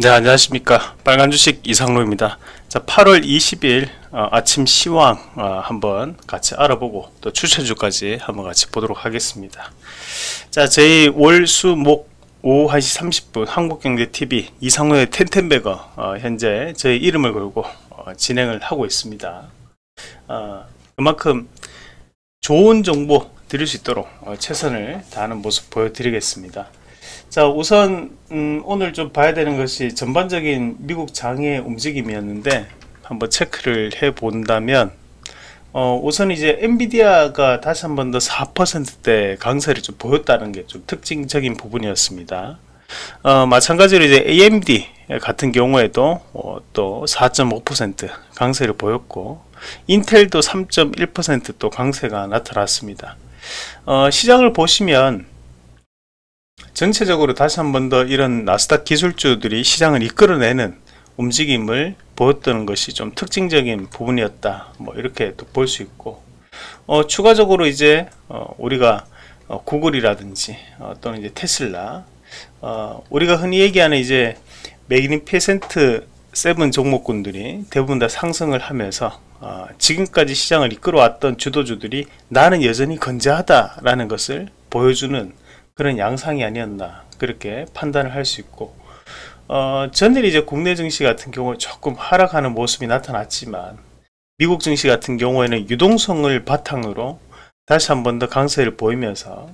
네 안녕하십니까. 빨간 주식 이상로입니다. 자 8월 20일 어, 아침 시황 어, 한번 같이 알아보고 또 추천주까지 한번 같이 보도록 하겠습니다. 자 저희 월수목 오후 1시 30분 한국경제TV 이상로의 텐텐베거 어, 현재 저희 이름을 걸고 어, 진행을 하고 있습니다. 어, 그만큼 좋은 정보 드릴 수 있도록 어, 최선을 다하는 모습 보여드리겠습니다 자 우선 음, 오늘 좀 봐야 되는 것이 전반적인 미국 장의 움직임이었는데 한번 체크를 해 본다면 어, 우선 이제 엔비디아가 다시 한 번 더 4%대 강세를 좀 보였다는 게 좀 특징적인 부분이었습니다. 어, 마찬가지로 이제 AMD 같은 경우에도 어, 또4.5% 강세를 보였고 인텔도 3.1%또 강세가 나타났습니다. 어, 시장을 보시면 전체적으로 다시 한 번 더 이런 나스닥 기술주들이 시장을 이끌어내는 움직임을 보였던 것이 좀 특징적인 부분이었다. 뭐 이렇게 또 볼 수 있고 어, 추가적으로 이제 어, 우리가 어, 구글이라든지 어, 또는 이제 테슬라 어, 우리가 흔히 얘기하는 이제 Magnificent Seven 종목군들이 대부분 다 상승을 하면서 어, 지금까지 시장을 이끌어왔던 주도주들이 나는 여전히 건재하다라는 것을 보여주는 그런 양상이 아니었나 그렇게 판단을 할 수 있고 어, 전일 이제 국내 증시 같은 경우 조금 하락하는 모습이 나타났지만 미국 증시 같은 경우에는 유동성을 바탕으로 다시 한 번 더 강세를 보이면서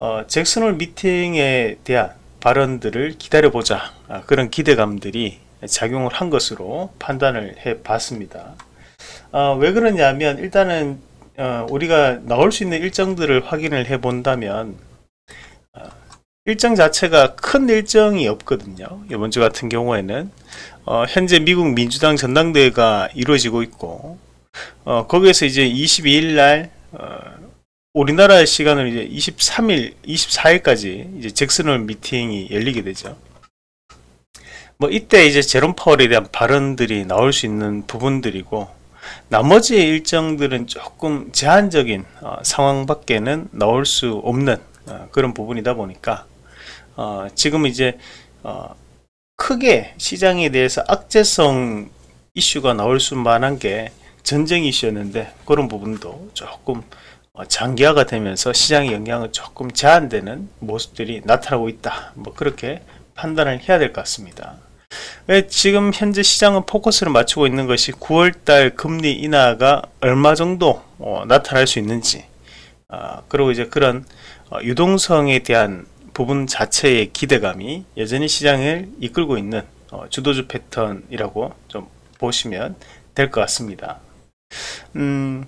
어, 잭슨홀 미팅에 대한 발언들을 기다려보자 아, 그런 기대감들이 작용을 한 것으로 판단을 해 봤습니다. 어, 왜 그러냐면 일단은 어, 우리가 나올 수 있는 일정들을 확인을 해 본다면 일정 자체가 큰 일정이 없거든요. 이번 주 같은 경우에는 어, 현재 미국 민주당 전당대회가 이루어지고 있고 어, 거기에서 이제 22일 날 어, 우리나라 시간으로 이제 23일, 24일까지 이제 잭슨홀 미팅이 열리게 되죠. 뭐 이때 이제 제롬 파월에 대한 발언들이 나올 수 있는 부분들이고 나머지 일정들은 조금 제한적인 어, 상황 밖에는 나올 수 없는 어, 그런 부분이다 보니까 어, 지금 이제 어, 크게 시장에 대해서 악재성 이슈가 나올 수만한 게 전쟁 이슈였는데 그런 부분도 조금 어, 장기화가 되면서 시장의 영향은 조금 제한되는 모습들이 나타나고 있다. 뭐 그렇게 판단을 해야 될 것 같습니다. 지금 현재 시장은 포커스를 맞추고 있는 것이 9월달 금리 인하가 얼마 정도 어, 나타날 수 있는지 어, 그리고 이제 그런 어, 유동성에 대한 부분 자체의 기대감이 여전히 시장을 이끌고 있는 어, 주도주 패턴이라고 좀 보시면 될 것 같습니다. 음,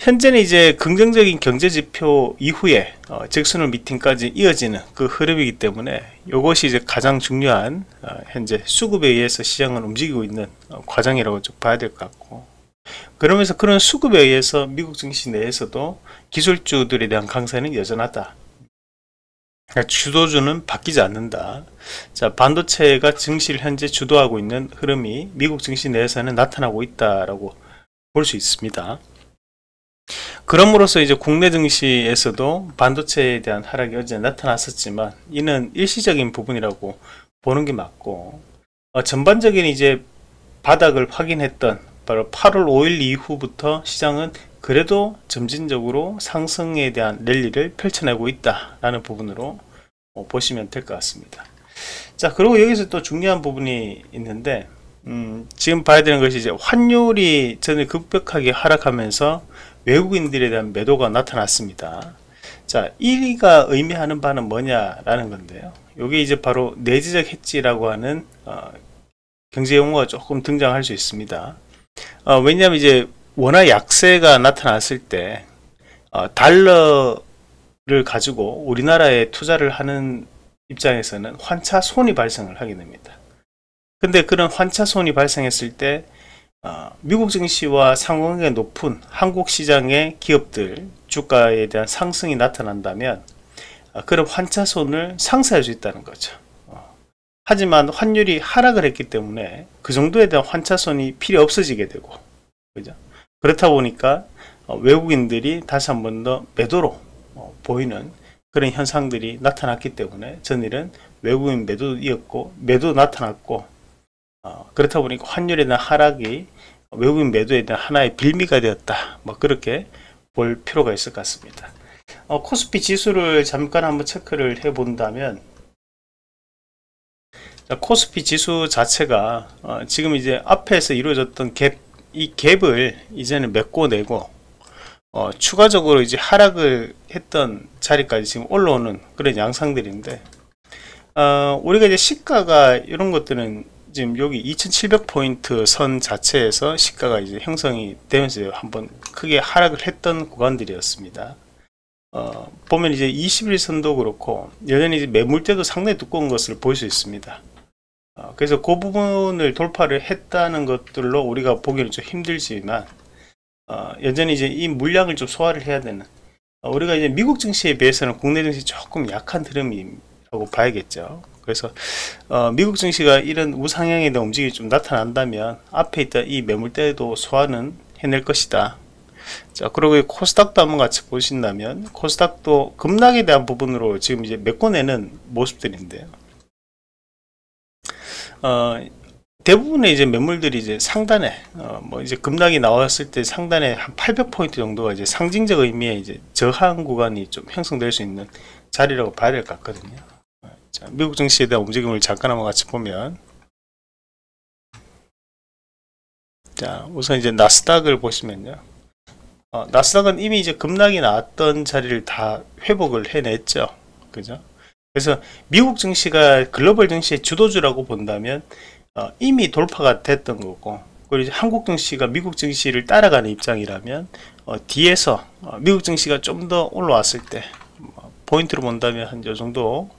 현재는 이제 긍정적인 경제 지표 이후에 어, 잭슨홀 미팅까지 이어지는 그 흐름이기 때문에 이것이 이제 가장 중요한 어, 현재 수급에 의해서 시장을 움직이고 있는 어, 과정이라고 좀 봐야 될 것 같고 그러면서 그런 수급에 의해서 미국 증시 내에서도 기술주들에 대한 강세는 여전하다. 그러니까 주도주는 바뀌지 않는다. 자, 반도체가 증시를 현재 주도하고 있는 흐름이 미국 증시 내에서는 나타나고 있다라고 볼 수 있습니다. 그럼으로써 이제 국내 증시에서도 반도체에 대한 하락이 어제 나타났었지만 이는 일시적인 부분이라고 보는 게 맞고 어, 전반적인 이제 바닥을 확인했던 바로 8월 5일 이후부터 시장은 그래도 점진적으로 상승에 대한 랠리를 펼쳐내고 있다라는 부분으로 어, 보시면 될 것 같습니다. 자, 그리고 여기서 또 중요한 부분이 있는데, 음, 지금 봐야 되는 것이 이제 환율이 전에 급격하게 하락하면서 외국인들에 대한 매도가 나타났습니다. 자, 1위가 의미하는 바는 뭐냐라는 건데요. 이게 이제 바로 내지적 해지라고 하는 어, 경제 용어가 조금 등장할 수 있습니다. 어, 왜냐하면 이제 워낙 약세가 나타났을 때 어, 달러를 가지고 우리나라에 투자를 하는 입장에서는 환차 손이 발생을 하게 됩니다. 근데 그런 환차 손이 발생했을 때 어, 미국 증시와 상관관계가 높은 한국 시장의 기업들 주가에 대한 상승이 나타난다면 어, 그런 환차 손을 상쇄할 수 있다는 거죠. 어, 하지만 환율이 하락을 했기 때문에 그 정도에 대한 환차손이 필요 없어지게 되고 그죠? 그렇다 보니까 어, 외국인들이 다시 한 번 더 매도로 어, 보이는 그런 현상들이 나타났기 때문에 전일은 외국인 매도 이었고 매도 나타났고 어, 그렇다 보니까 환율에 대한 하락이 외국인 매도에 대한 하나의 빌미가 되었다. 뭐 그렇게 볼 필요가 있을 것 같습니다. 어, 코스피 지수를 잠깐 한번 체크를 해 본다면 코스피 지수 자체가 어, 지금 이제 앞에서 이루어졌던 갭, 이 갭을 이제는 메꿔내고 어, 추가적으로 이제 하락을 했던 자리까지 지금 올라오는 그런 양상들인데 어, 우리가 이제 시가가 이런 것들은 지금 여기 2700포인트 선 자체에서 시가가 이제 형성이 되면서 한번 크게 하락을 했던 구간들이었습니다. 어, 보면 이제 21선도 그렇고 여전히 매물대도 상당히 두꺼운 것을 볼 수 있습니다. 어, 그래서 그 부분을 돌파를 했다는 것들로 우리가 보기는 좀 힘들지만 어, 여전히 이제 이 물량을 좀 소화를 해야 되는 어, 우리가 이제 미국 증시에 비해서는 국내 증시 조금 약한 흐름이라고 봐야겠죠. 그래서 어, 미국 증시가 이런 우상향에 대한 움직임이 좀 나타난다면 앞에 있던 이 매물대도 소화는 해낼 것이다. 자, 그리고 코스닥도 한번 같이 보신다면 코스닥도 급락에 대한 부분으로 지금 이제 메꿔내는 모습들인데요. 어, 대부분의 이제 매물들이 이제 상단에 어, 뭐 이제 급락이 나왔을 때 상단에 한 800포인트 정도가 이제 상징적 의미의 이제 저항 구간이 좀 형성될 수 있는 자리라고 봐야 될 것 같거든요. 자, 미국 증시에 대한 움직임을 잠깐 한번 같이 보면. 자 우선 이제 나스닥을 보시면요. 어, 나스닥은 이미 이제 급락이 나왔던 자리를 다 회복을 해냈죠. 그죠 그래서 미국 증시가 글로벌 증시의 주도주라고 본다면 어, 이미 돌파가 됐던 거고 그리고 한국 증시가 미국 증시를 따라가는 입장이라면 어, 뒤에서 어, 미국 증시가 좀 더 올라왔을 때 뭐, 포인트로 본다면 한 요 정도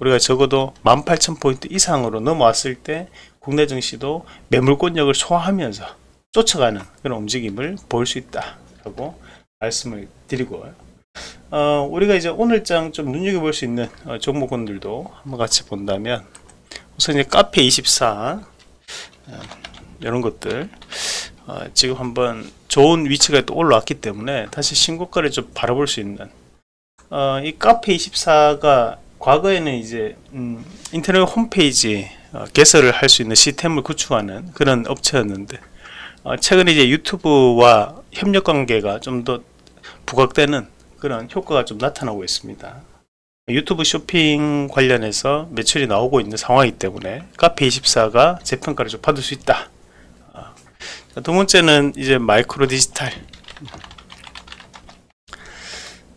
우리가 적어도 18,000포인트 이상으로 넘어왔을 때 국내 증시도 매물권력을 소화하면서 쫓아가는 그런 움직임을 볼 수 있다라고 말씀을 드리고 어, 우리가 이제 오늘장 좀 눈여겨볼 수 있는 어, 종목군들도 한번 같이 본다면 우선 이제 카페 24 어, 이런 것들. 어, 지금 한번 좋은 위치가 또 올라왔기 때문에 다시 신고가를 좀 바라볼 수 있는 어, 이 카페 24가 과거에는 이제 음, 인터넷 홈페이지 어, 개설을 할 수 있는 시스템을 구축하는 그런 업체였는데 어, 최근에 이제 유튜브와 협력 관계가 좀 더 부각되는 그런 효과가 좀 나타나고 있습니다. 유튜브 쇼핑 관련해서 매출이 나오고 있는 상황이기 때문에 카페24가 재평가를 좀 받을 수 있다. 어, 두 번째는 이제 마이크로 디지털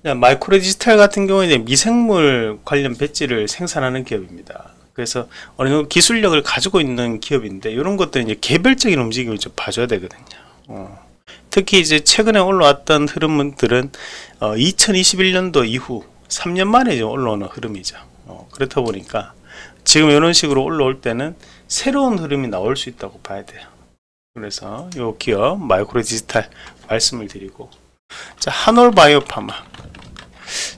마이크로 디지털 같은 경우에는 미생물 관련 배지를 생산하는 기업입니다. 그래서 어느 정도 기술력을 가지고 있는 기업인데 이런 것들은 이제 개별적인 움직임을 좀 봐줘야 되거든요. 어. 특히 이제 최근에 올라왔던 흐름들은 어, 2021년도 이후 3년 만에 이제 올라오는 흐름이죠. 어, 그렇다 보니까 지금 이런 식으로 올라올 때는 새로운 흐름이 나올 수 있다고 봐야 돼요. 그래서 이 기업 마이크로 디지털 말씀을 드리고 자 한올바이오파마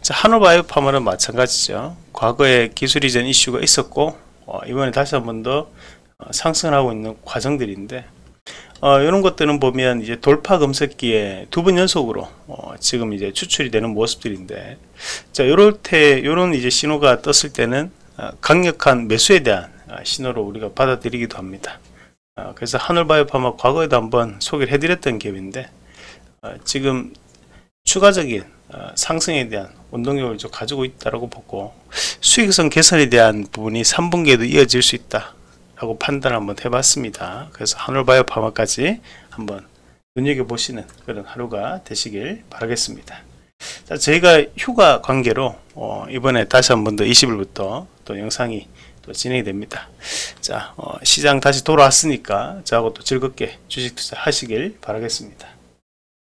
자, 한올바이오파마는 마찬가지죠. 과거에 기술 이전 이슈가 있었고 어, 이번에 다시 한 번더 어, 상승하고 있는 과정들인데 어, 이런 것들은 보면 이제 돌파 검색기에 두 번 연속으로 어, 지금 이제 추출이 되는 모습들인데 자 요럴 때 요런 이제 신호가 떴을 때는 어, 강력한 매수에 대한 어, 신호로 우리가 받아들이기도 합니다. 어, 그래서 하늘바이오파마 과거에도 한번 소개를 해드렸던 기업인데 어, 지금 추가적인 어, 상승에 대한 운동력을 좀 가지고 있다고 보고 수익성 개선에 대한 부분이 3분기에도 이어질 수 있다 라고 판단을 한번 해봤습니다. 그래서 하늘바이오 파마까지 한번 눈여겨보시는 그런 하루가 되시길 바라겠습니다. 자, 저희가 휴가 관계로 어, 이번에 다시 한 번 더 20일부터 또 영상이 또 진행이 됩니다. 자 어, 시장 다시 돌아왔으니까 저하고 또 즐겁게 주식 투자 하시길 바라겠습니다